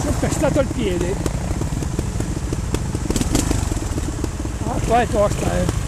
si è pestato il piede. Ah qua è tosta eh.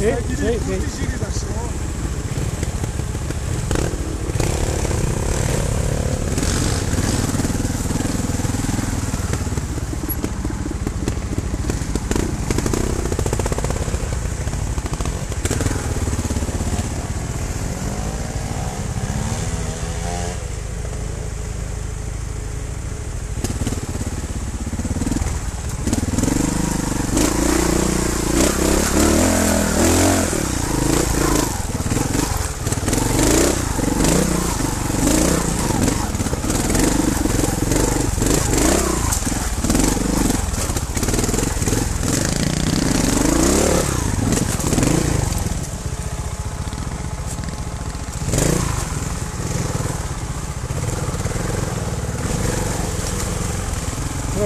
É, é, é.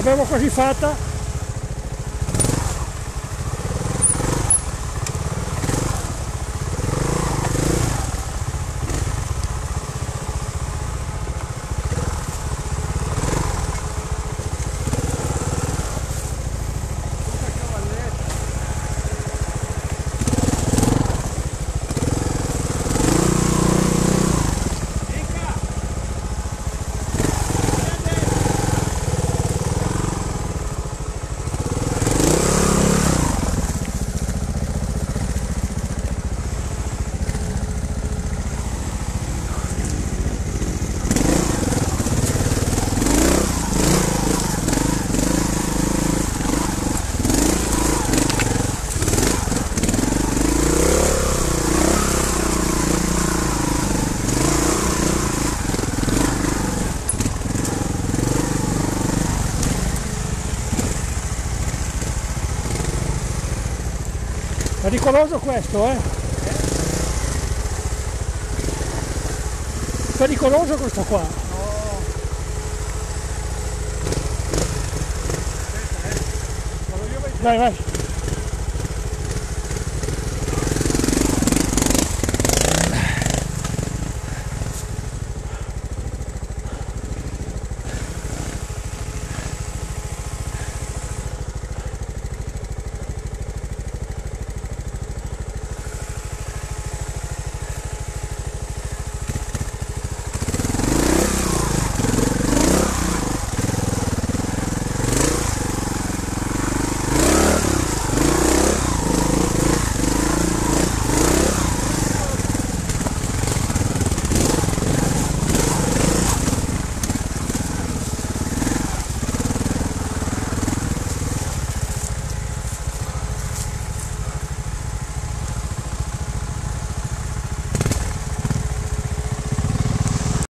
l'abbiamo quasi fatta. Pericoloso questo, eh? Pericoloso questo qua. No. Aspetta, eh. Vai, vai.